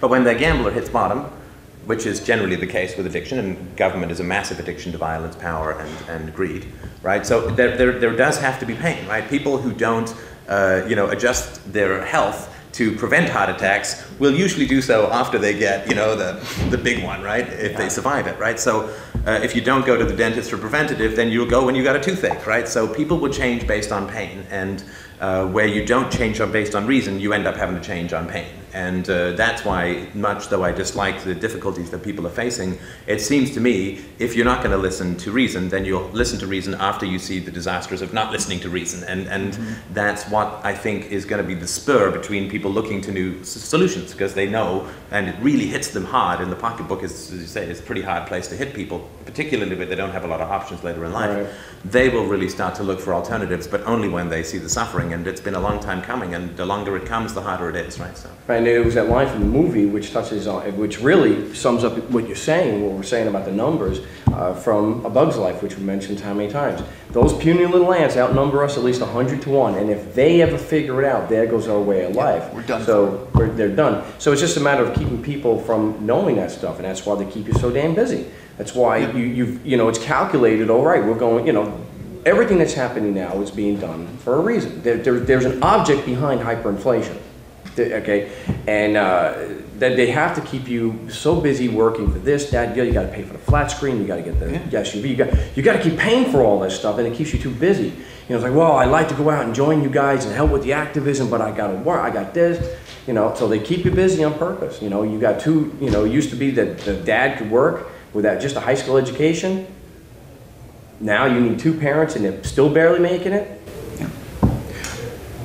But when the gambler hits bottom, which is generally the case with addiction, and government is a massive addiction to violence, power, and, and greed, right? So there, there, there does have to be pain, right? People who don't, uh, you know, adjust their health to prevent heart attacks will usually do so after they get, you know, the, the big one, right? If they survive it, right? So uh, if you don't go to the dentist for preventative, then you'll go when you got a toothache, right? So people will change based on pain, and uh, where you don't change based on reason, you end up having to change on pain. And uh, that's why, much though I dislike the difficulties that people are facing, it seems to me if you're not going to listen to reason, then you'll listen to reason after you see the disasters of not listening to reason. And, and mm-hmm. that's what I think is going to be the spur between people looking to new s- solutions because they know, and it really hits them hard. And the pocketbook, is, as you say, is a pretty hard place to hit people, particularly when they don't have a lot of options later in life. Right. They will really start to look for alternatives, but only when they see the suffering. And it's been a long time coming, and the longer it comes, the harder it is, right? So. Right and it was that line from the movie which touches on, which really sums up what you're saying, what we're saying about the numbers uh, from A Bug's Life, which we mentioned how many times. Those puny little ants outnumber us at least 100 to 1, and if they ever figure it out, there goes our way of yeah, life. We're done. So we're, they're done. So it's just a matter of keeping people from knowing that stuff, and that's why they keep you so damn busy. That's why yeah. you, you you know, it's calculated, all right, we're going, you know, everything that's happening now is being done for a reason. There, there, there's an object behind hyperinflation okay? And uh, that they have to keep you so busy working for this, that, you got to pay for the flat screen, you got to get the yeah. SUV, you got you got to keep paying for all this stuff, and it keeps you too busy. You know, it's like, well, I like to go out and join you guys and help with the activism, but I got to work, I got this, you know. So they keep you busy on purpose. You know, you got two. You know, it used to be that the dad could work without just a high school education. Now you need two parents, and they're still barely making it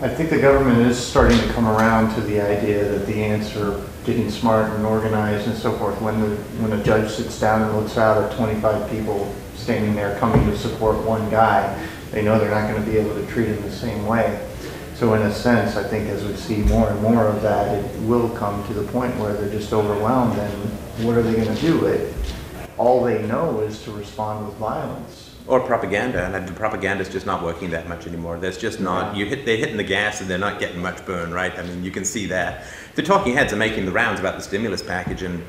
I think the government is starting to come around to the idea that the are getting smart and organized and so forth. When the when a judge sits down and looks out at 25 people standing there coming to support one guy, they know they're not going to be able to treat him the same way. So in a sense, I think as we see more and more of that, it will come to the point where they're just overwhelmed and what are they going to do? It, all they know is to respond with violence or propaganda, and the propaganda is just not working that much anymore. There's just not you hit they're hitting the gas and they're not getting much burn, right? I mean, you can see that. The talking heads are making the rounds about the stimulus package, and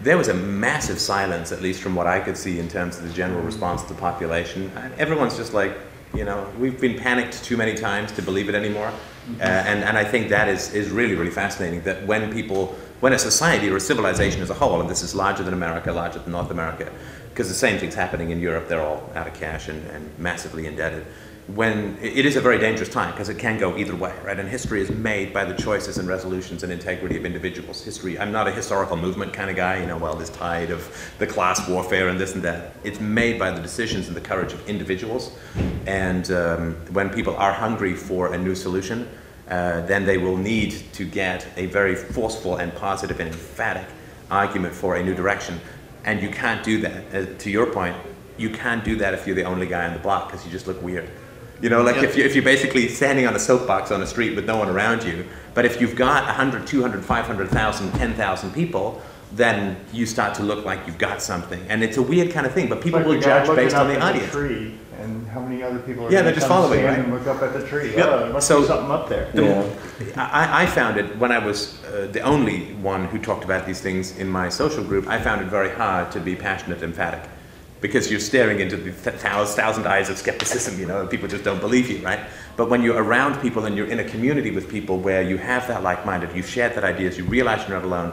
there was a massive silence, at least from what I could see, in terms of the general response to the population. Everyone's just like, you know, we've been panicked too many times to believe it anymore, mm-hmm. uh, and and I think that is is really really fascinating. That when people, when a society or a civilization as a whole, and this is larger than America, larger than North America because the same thing's happening in Europe. They're all out of cash and, and massively indebted. When it is a very dangerous time because it can go either way, right? And history is made by the choices and resolutions and integrity of individuals. History. I'm not a historical movement kind of guy. You know, well, this tide of the class warfare and this and that. It's made by the decisions and the courage of individuals. And um, when people are hungry for a new solution, uh, then they will need to get a very forceful and positive and emphatic argument for a new direction and you can't do that. Uh, to your point, you can't do that if you're the only guy on the block because you just look weird. You know, like yep. if, you, if you're basically standing on a soapbox on a street with no one around you, but if you've got 100, 200, 500,000, 10,000 people, then you start to look like you've got something. And it's a weird kind of thing, but people will judge based on the audience. The tree and how many other people are yeah, they're just following, right? and look up at the tree. Yep. Oh, there must so, be something up there. The, yeah. I, I, found it when I was uh, the only one who talked about these things in my social group. I found it very hard to be passionate and emphatic because you're staring into the thousand, thousand eyes of skepticism. You know, people just don't believe you, right? But when you're around people and you're in a community with people where you have that like-minded, you've shared that ideas, you realize you're not alone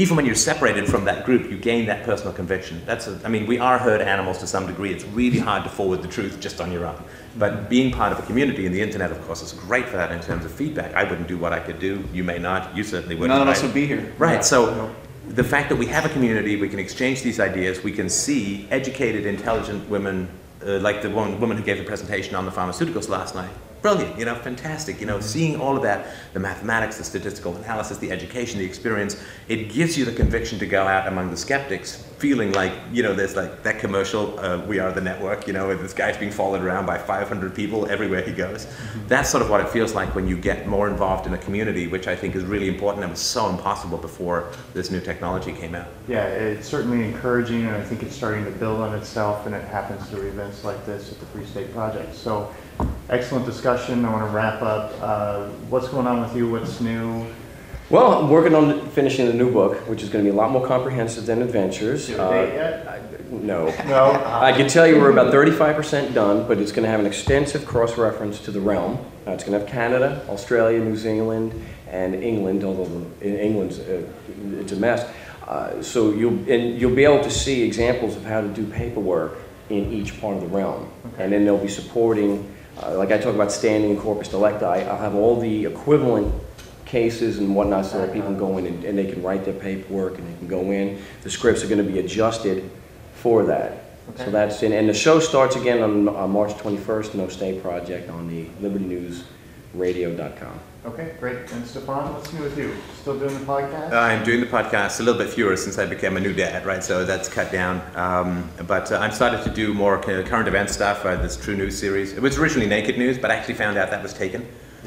even when you're separated from that group, you gain that personal conviction. That's, a, I mean, we are herd animals to some degree. It's really hard to forward the truth just on your own. But being part of a community, and the internet, of course, is great for that in terms of feedback. I wouldn't do what I could do. You may not. You certainly wouldn't. None of us would be here. Right. Yeah. So the fact that we have a community, we can exchange these ideas, we can see educated, intelligent women, uh, like the one woman who gave the presentation on the pharmaceuticals last night brilliant, you know, fantastic. You know, seeing all of that, the mathematics, the statistical analysis, the education, the experience, it gives you the conviction to go out among the skeptics, feeling like, you know, there's like that commercial, uh, We Are the Network, you know, this guy's being followed around by 500 people everywhere he goes. Mm-hmm. That's sort of what it feels like when you get more involved in a community, which I think is really important and was so impossible before this new technology came out. Yeah, it's certainly encouraging, and I think it's starting to build on itself, and it happens through events like this at the Free State Project. So excellent discussion. I want to wrap up. Uh, what's going on with you? What's new? Well, I'm working on finishing the new book, which is going to be a lot more comprehensive than Adventures. Do you have a date yet? I- No. No? I can tell you we're about 35% done, but it's going to have an extensive cross-reference to the realm. Uh, It's going to have Canada, Australia, New Zealand, and England, although in England's, uh, it's a mess. Uh, So you'll, and you'll be able to see examples of how to do paperwork in each part of the realm. And then they'll be supporting, uh, like I talk about standing in corpus delicti, I'll have all the equivalent cases and whatnot so that people can go in and, and they can write their paperwork and they can go in. The scripts are gonna be adjusted for that. Okay. So that's in, and the show starts again on, on March 21st, No State Project on the libertynewsradio.com. Okay, great. And Stefan, what's new with you? Still doing the podcast? I'm doing the podcast a little bit fewer since I became a new dad, right? So that's cut down. Um, but uh, I'm started to do more current event stuff. Uh, this True News series. It was originally Naked News, but I actually found out that was taken.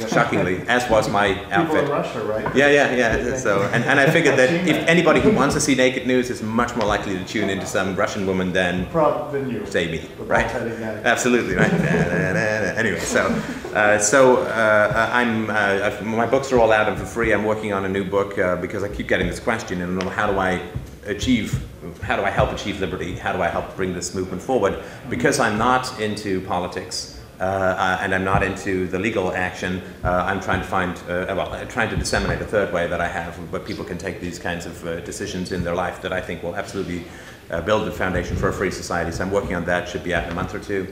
Shockingly, as was my outfit. People in. Russia, right? Yeah, yeah, yeah. So, and, and I figured that if anybody who wants to see naked news is much more likely to tune into some Russian woman than than you. say me, right? all that again. Absolutely, right. Anyway, so uh, so uh, I'm uh, my books are all out and for free. I'm working on a new book uh, because I keep getting this question, and how do I achieve? How do I help achieve liberty? How do I help bring this movement forward? Because I'm not into politics. Uh, uh, and I'm not into the legal action. Uh, I'm trying to find, uh, well, trying to disseminate a third way that I have, where people can take these kinds of uh, decisions in their life that I think will absolutely uh, build the foundation for a free society. So I'm working on that. Should be out in a month or 2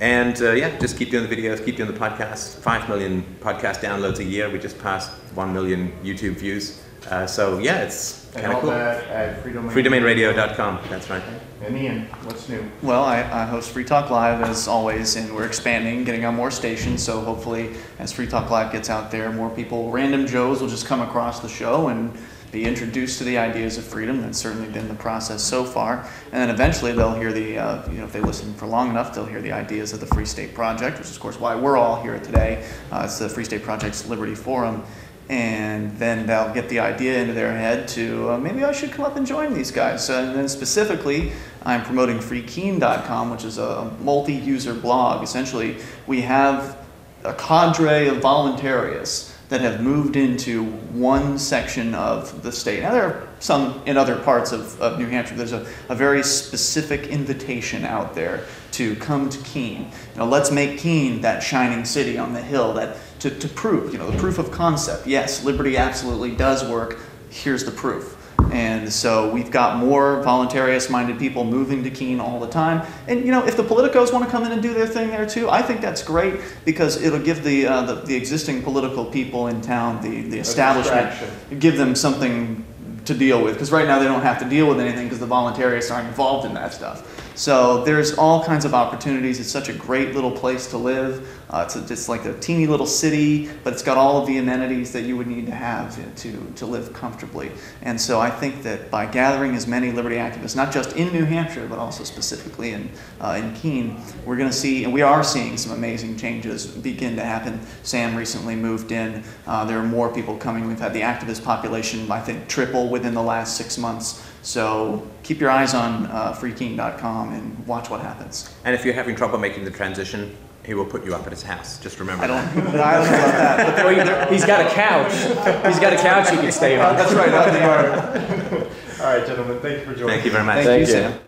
And uh, yeah, just keep doing the videos, keep doing the podcasts. Five million podcast downloads a year. We just passed one million YouTube views. Uh, so yeah, it's kind of cool. that at Freedom. Freedomainradio.com. That's right. And Ian, what's new? Well, I, I host Free Talk Live as always, and we're expanding, getting on more stations. So hopefully, as Free Talk Live gets out there, more people, random Joes, will just come across the show and be introduced to the ideas of freedom. That's certainly been the process so far. And then eventually, they'll hear the, uh, you know, if they listen for long enough, they'll hear the ideas of the Free State Project, which is, of course, why we're all here today. Uh, it's the Free State Project's Liberty Forum and then they'll get the idea into their head to uh, maybe I should come up and join these guys. and then specifically, I'm promoting freekeene.com, which is a multi-user blog. Essentially, we have a cadre of voluntarists that have moved into one section of the state. Now, there are some in other parts of, of New Hampshire. There's a, a very specific invitation out there to come to Keene. You know, let's make Keene that shining city on the hill that to, to prove, you know, the proof of concept. Yes, liberty absolutely does work. Here's the proof. And so we've got more voluntarist minded people moving to Keene all the time. And you know, if the politicos want to come in and do their thing there too, I think that's great because it'll give the, uh, the, the existing political people in town, the, the establishment, give them something to deal with. Because right now they don't have to deal with anything because the voluntarists aren't involved in that stuff. So there's all kinds of opportunities. It's such a great little place to live. Uh, it's, a, it's like a teeny little city, but it's got all of the amenities that you would need to have to, to, live comfortably. And so I think that by gathering as many liberty activists, not just in New Hampshire, but also specifically in, uh, in Keene, we're going to see, and we are seeing some amazing changes begin to happen. Sam recently moved in. Uh, there are more people coming. We've had the activist population, I think, triple within the last six months. So keep your eyes on uh, freekeene.com and watch what happens. And if you're having trouble making the transition, he will put you up at his house. Just remember I don't, I don't know about that. But Well, he- he's got a couch. He's got a couch he can stay on. that's right. Up there. All right, gentlemen, thank you for joining. Thank you very much. Thank, Thank you, you. Sam.